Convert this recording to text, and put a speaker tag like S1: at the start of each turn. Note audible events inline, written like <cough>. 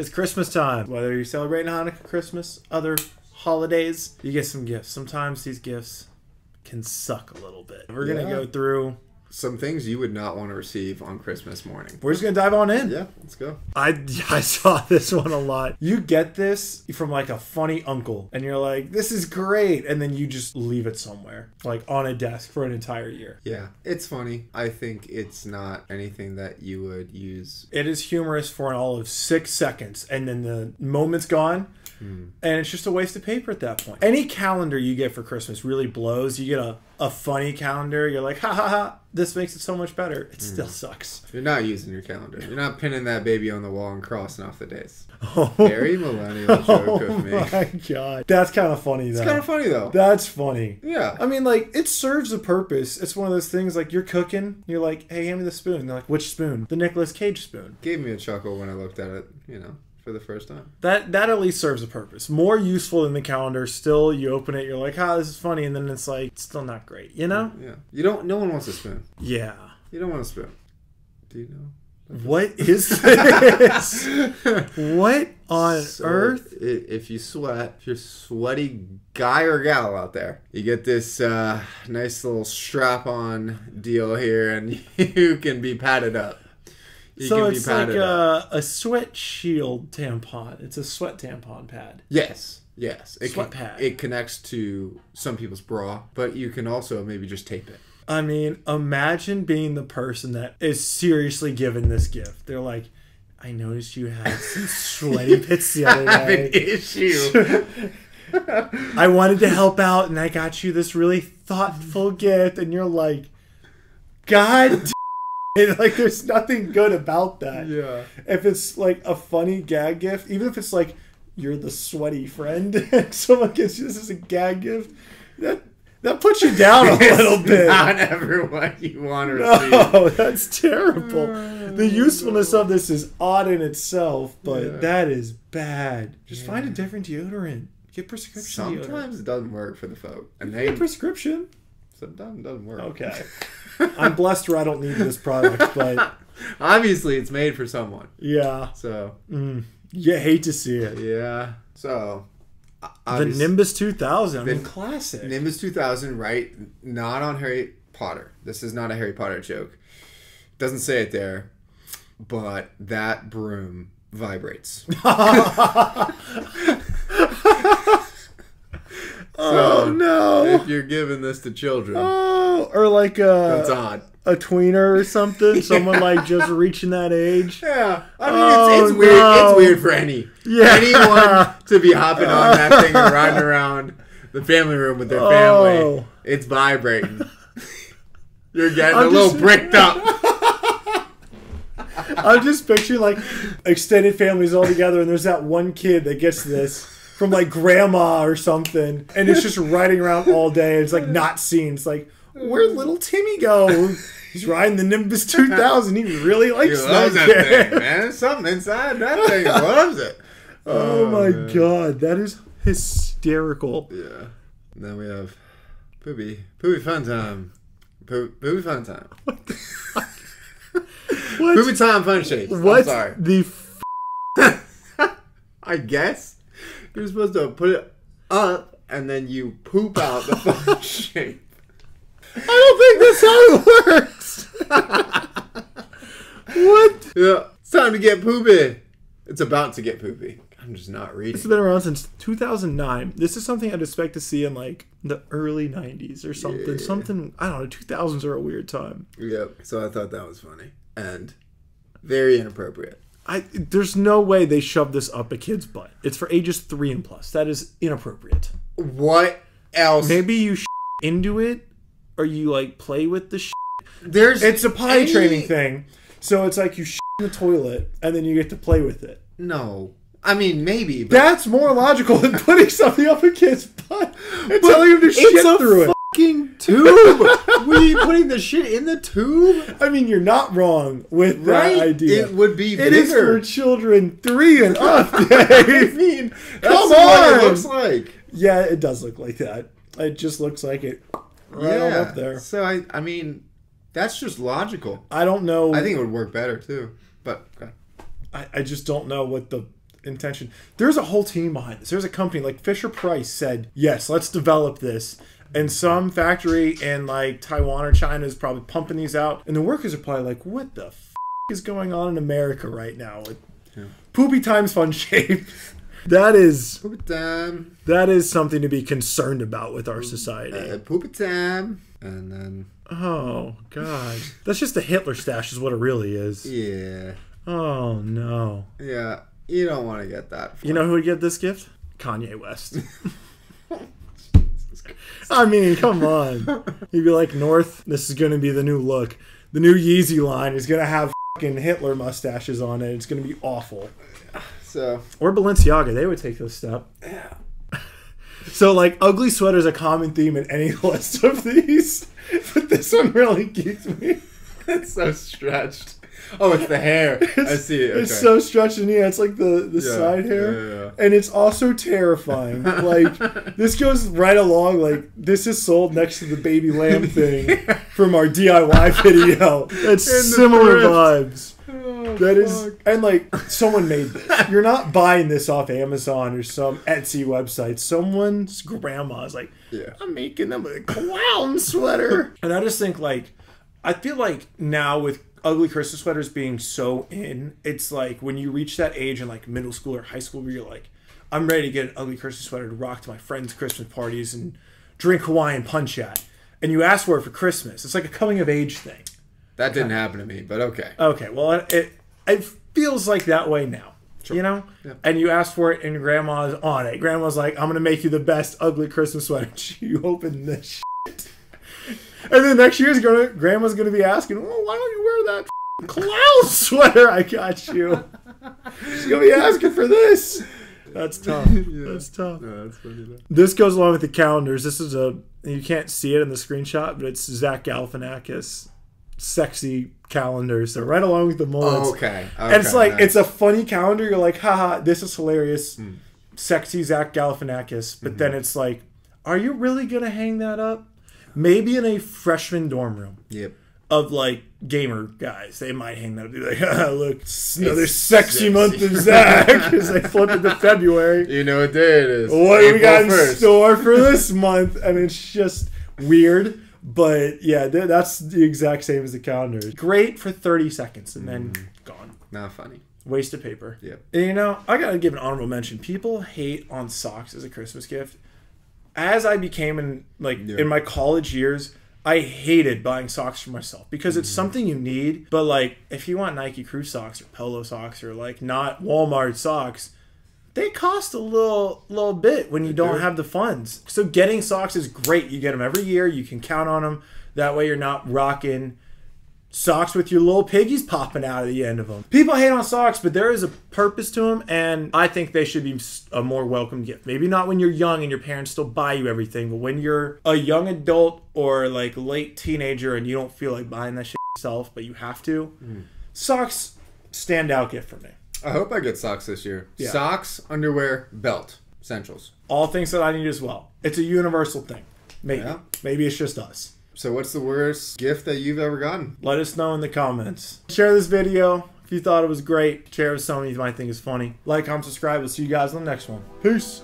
S1: It's Christmas time. Whether you're celebrating Hanukkah, Christmas, other holidays, you get some gifts. Sometimes these gifts can suck a little bit. We're gonna go through.
S2: Some things you would not want to receive on Christmas morning.
S1: We're just gonna dive on in.
S2: Yeah, let's go.
S1: I <laughs> I saw this one a lot. You get this from like a funny uncle, and you're like, "This is great," and then you just leave it somewhere, like on a desk for an entire year.
S2: Yeah, it's funny. I think it's not anything that you would use.
S1: It is humorous for an all of six seconds, and then the moment's gone, Hmm. and it's just a waste of paper at that point. Any calendar you get for Christmas really blows. You get a, a funny calendar, you're like, ha ha ha, this makes it so much better. It hmm. still sucks.
S2: You're not using your calendar. You're not pinning that baby on the wall and crossing off the days.
S1: Oh,
S2: Very millennial <laughs> oh joke
S1: oh
S2: of me.
S1: my god. That's kind of funny, though.
S2: It's kind of funny though.
S1: That's funny.
S2: Yeah.
S1: I mean, like, it serves a purpose. It's one of those things, like, you're cooking, you're like, hey, hand me the spoon. They're like, which spoon? The Nicolas Cage spoon.
S2: Gave me a chuckle when I looked at it, you know, for the first time.
S1: That that at least serves a purpose. More useful than the calendar. Still, you open it, you're like, ah, this is funny, and then it's like, it's still not great, you know?
S2: Yeah. You don't no one wants to spoon.
S1: Yeah.
S2: You don't want to spoon. Do you know?
S1: What is <laughs> this? what on
S2: So,
S1: earth?
S2: If you sweat, if you're a sweaty guy or gal out there, you get this uh, nice little strap on deal here and <laughs> you can be padded up. You
S1: So
S2: can
S1: it's like a, a sweat shield tampon. It's a sweat tampon pad.
S2: Yes, yes. It,
S1: Sweat
S2: con-
S1: pad.
S2: it connects to some people's bra, but you can also maybe just tape it.
S1: I mean, imagine being the person that is seriously given this gift. They're like, I noticed you had some <laughs> sweaty pits the other <laughs>
S2: I have an issue. <laughs>
S1: I wanted to help out and I got you this really thoughtful gift. And you're like, God. <laughs> Like, there's nothing good about that.
S2: yeah.
S1: If it's like a funny gag gift, even if it's like, you're the sweaty friend, <laughs> and someone gives you this as a gag gift, that, that puts you down a <laughs> little bit.
S2: Not everyone you want to receive.
S1: No, that's terrible. The mm. usefulness of this is odd in itself, but
S2: Yeah.
S1: that is bad. Just find a different deodorant. Get prescription deodorant.
S2: Sometimes it doesn't work for the folk, and they Get
S1: prescription.
S2: Sometimes it doesn't work.
S1: Okay. <laughs> I'm blessed where I don't need this product, but <laughs>
S2: Obviously, it's made for someone.
S1: yeah,
S2: So
S1: mm, you hate to see it.
S2: yeah. So
S1: The Nimbus 2000, I mean, classic.
S2: Nimbus 2000, right? Not on Harry Potter. This is not a Harry Potter joke. Doesn't say it there, but that broom vibrates. <laughs>
S1: oh no!
S2: If you're giving this to children,
S1: Oh, or like a
S2: that's
S1: a,
S2: odd.
S1: a tweener or something. <laughs> Someone like just reaching that age.
S2: Yeah, I mean
S1: Oh,
S2: it's, it's weird. It's weird for any
S1: Yeah.
S2: anyone to be hopping on that thing and <laughs> riding around the family room with their family.
S1: Oh.
S2: It's vibrating. <laughs> You're getting
S1: I'm
S2: a little bricked up.
S1: I'm just picturing like extended families all together, and there's that one kid that gets this from like grandma or something, and it's just <laughs> riding around all day. It's like not seen. It's like where'd mm-hmm. little Timmy go? He's riding the Nimbus 2000. He really
S2: He
S1: likes
S2: loves
S1: that,
S2: that thing, man. Something inside that thing. He <laughs> loves it.
S1: Oh, my oh,
S2: man.
S1: god, that is hysterical.
S2: Yeah. Then we have Poopy. Poopy fun time. Poop, poopy fun time. <laughs>
S1: What?
S2: Poopy time fun shapes. I'm
S1: what
S2: sorry.
S1: the f-
S2: I guess you're supposed to put it up and then you poop out the fun <laughs> shape.
S1: I don't think that's how it <laughs> works. what?
S2: Yeah. It's time to get poopy. It's about to get poopy. I'm just not reading.
S1: It's been around since 2009. This is something I'd expect to see in like the early 90s or something.
S2: Yeah.
S1: Something I don't know. 2000s are a weird time.
S2: Yep. So I thought that was funny and very inappropriate.
S1: I there's no way they shove this up a kid's butt. It's for ages three and plus. That is inappropriate.
S2: What else?
S1: Maybe you sh- into it, or you like play with the. Sh-
S2: There's
S1: it's a potty
S2: any-
S1: training thing. So it's like you sh- in the toilet and then you get to play with it.
S2: No. I mean, maybe, but
S1: That's more logical than <laughs> putting something up a kid's butt and telling him to shit
S2: it's a
S1: through it.
S2: fucking tube. <laughs> we putting the shit in the tube?
S1: I mean, you're not wrong with
S2: Right?
S1: that idea.
S2: It would be
S1: It is
S2: bigger.
S1: for children three and <laughs> up,
S2: I mean, that's
S1: Come
S2: what
S1: on.
S2: it looks like.
S1: yeah, it does look like that. It just looks like it right on up there.
S2: So I, I mean, that's just logical.
S1: I don't know.
S2: I think it would work better too. But okay.
S1: I, I just don't know what the intention. There's a whole team behind this. There's a company like Fisher Price said, yes, let's develop this. And some factory in like Taiwan or China is probably pumping these out. And the workers are probably like, what the f- is going on in America right now? With Poopy Time's fun shape. <laughs> that is
S2: poopy time.
S1: that is something to be concerned about with our society.
S2: Uh, poop time. And then,
S1: Oh god. That's just a Hitler stash is what it really is.
S2: yeah.
S1: Oh no.
S2: Yeah. You don't want to get that.
S1: You know who would get this gift? Kanye West. <laughs> <laughs> I mean, come on. You'd be like, North, this is going to be the new look. The new Yeezy line is going to have fucking Hitler mustaches on it. It's going to be awful.
S2: So,
S1: Or Balenciaga, they would take this step.
S2: yeah.
S1: So, like, ugly sweater's a common theme in any <laughs> list of these. But this one really geeked me. <laughs>
S2: It's so stretched. Oh, it's the hair. <laughs> I see it. Okay.
S1: It's so stretched and yeah, it's like the, the
S2: Yeah,
S1: side hair.
S2: yeah, yeah.
S1: And it's also terrifying. <laughs> Like this goes right along like this is sold next to the baby lamb thing from our DIY video. It's similar
S2: thrift.
S1: vibes.
S2: Oh,
S1: That is
S2: fuck.
S1: and like someone made this. You're not buying this off Amazon or some Etsy website. Someone's grandma is like,
S2: Yeah.
S1: I'm making them a clown sweater. and I just think like I feel like now with ugly Christmas sweaters being so in, it's like when you reach that age in like middle school or high school where you're like, I'm ready to get an ugly Christmas sweater to rock to my friends' Christmas parties and drink Hawaiian punch at. And you ask for it for Christmas. It's like a coming of age thing.
S2: That didn't happen to me, but okay.
S1: Okay, well, it it, it feels like that way now. You know,
S2: Yeah.
S1: and you ask for it, and your grandma's on it. Grandma's like, "I'm gonna make you the best ugly Christmas sweater." <laughs> You open this. And then next year's gonna grandma's gonna be asking, "Well, why don't you wear that clown <laughs> sweater I got you?" She's gonna be asking for this. That's tough. <laughs> That's tough.
S2: No, that's funny.
S1: This goes along with the calendars. This is a you can't see it in the screenshot, but it's Zach Galifianakis sexy calendar. So right along with the mullets.
S2: Oh, okay.
S1: And it's like
S2: nice.
S1: it's a funny calendar. You're like, haha, this is hilarious.
S2: Hmm.
S1: Sexy Zach Galifianakis. But
S2: Mm-hmm.
S1: then it's like, are you really gonna hang that up? Maybe in a freshman dorm room
S2: Yep.
S1: of like gamer guys, they might hang that up. Be like, <laughs> ah, look, another
S2: It's
S1: sexy,
S2: sexy.
S1: month of <laughs> Zach <laughs> as they flip it to February.
S2: You know what day it is?
S1: What do we got in
S2: 1st.
S1: store for this month? And it's just weird. But yeah, th- that's the exact same as the calendar. Great for 30 seconds and then
S2: Mm-hmm.
S1: gone.
S2: Not funny.
S1: Waste of paper.
S2: Yep.
S1: And, you know, I gotta give an honorable mention. People hate on socks as a Christmas gift. As I became in like
S2: Yeah.
S1: in my college years, I hated buying socks for myself because it's something you need. But like, if you want Nike Crew socks or Polo socks or like not Walmart socks, they cost a little little bit when you don't have the funds. So getting socks is great. You get them every year. You can count on them. That way, you're not rocking socks with your little piggies popping out of the end of them. People hate on socks, but there is a purpose to them, and I think they should be a more welcome gift. Maybe not when you're young and your parents still buy you everything, but when you're a young adult or like late teenager and you don't feel like buying that shit yourself, but you have to, hmm. socks stand out gift for me.
S2: I hope I get socks this year.
S1: Yeah.
S2: Socks, underwear, belt, essentials.
S1: All things that I need as well. It's a universal thing. Maybe.
S2: Yeah.
S1: Maybe it's just us.
S2: So, what's the worst gift that you've ever gotten?
S1: Let us know in the comments. Share this video if you thought it was great. Share it with someone you might think is funny. Like, comment, subscribe. We'll see you guys on the next one. Peace.